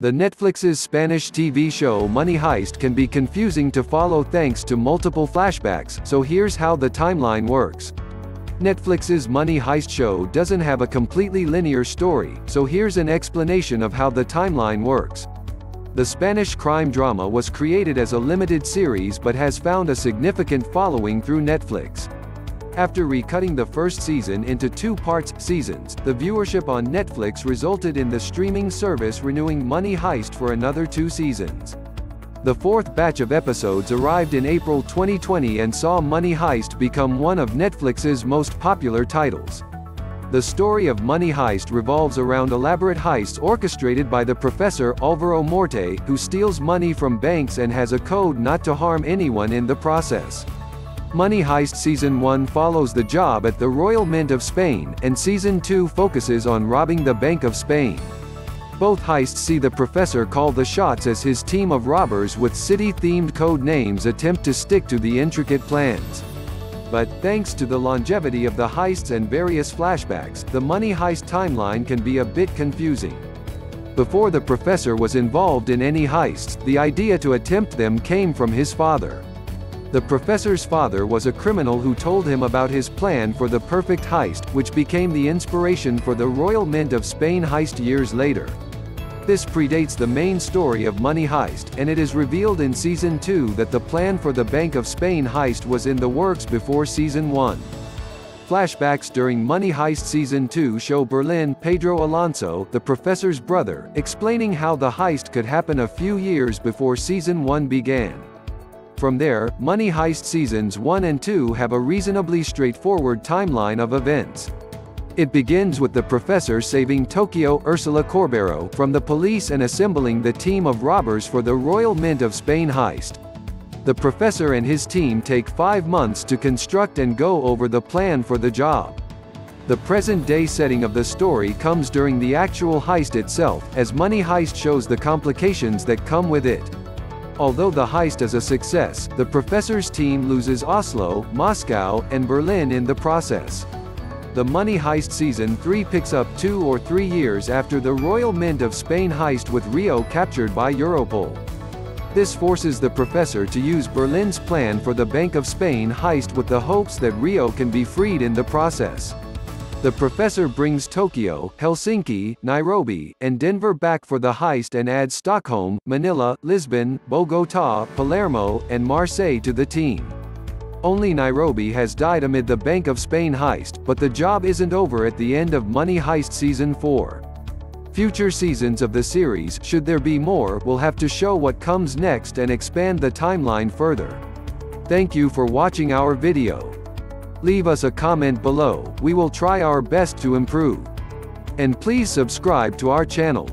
The Netflix's Spanish TV show Money Heist can be confusing to follow thanks to multiple flashbacks, so here's how the timeline works. Netflix's Money Heist show doesn't have a completely linear story, so here's an explanation of how the timeline works. The Spanish crime drama was created as a limited series but has found a significant following through Netflix. After recutting the first season into two parts seasons, the viewership on Netflix resulted in the streaming service renewing Money Heist for another two seasons. The fourth batch of episodes arrived in April 2020 and saw Money Heist become one of Netflix's most popular titles. The story of Money Heist revolves around elaborate heists orchestrated by the professor Alvaro Morte, who steals money from banks and has a code not to harm anyone in the process. Money Heist Season 1 follows the job at the Royal Mint of Spain, and Season 2 focuses on robbing the Bank of Spain. Both heists see the professor call the shots as his team of robbers with city-themed code names attempt to stick to the intricate plans but, thanks to the longevity of the heists and various flashbacks, the money heist timeline can be a bit confusing. Before the professor was involved in any heists, the idea to attempt them came from his father. The professor's father was a criminal who told him about his plan for the perfect heist, which became the inspiration for the Royal Mint of Spain heist years later. This predates the main story of Money Heist, and it is revealed in Season 2 that the plan for the Bank of Spain heist was in the works before Season 1. Flashbacks during Money Heist Season 2 show Berlin Pedro Alonso, the professor's brother, explaining how the heist could happen a few years before Season 1 began. From there, Money Heist Seasons 1 and 2 have a reasonably straightforward timeline of events. It begins with the professor saving Tokyo Ursula Corbero from the police and assembling the team of robbers for the Royal Mint of Spain heist. The professor and his team take five months to construct and go over the plan for the job. The present-day setting of the story comes during the actual heist itself, as Money Heist shows the complications that come with it. Although the heist is a success, the professor's team loses Oslo, Moscow, and Berlin in the process. The Money Heist Season 3 picks up two or three years after the Royal Mint of Spain heist with Rio captured by Europol. This forces the professor to use Berlin's plan for the Bank of Spain heist with the hopes that Rio can be freed in the process. The professor brings Tokyo, Helsinki, Nairobi, and Denver back for the heist and adds Stockholm, Manila, Lisbon, Bogota, Palermo, and Marseille to the team. Only Nairobi has died amid the Bank of Spain heist, but the job isn't over at the end of Money Heist Season 4. Future seasons of the series, should there be more, will have to show what comes next and expand the timeline further. Thank you for watching our video. Leave us a comment below, we will try our best to improve. And please subscribe to our channel.